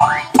Thank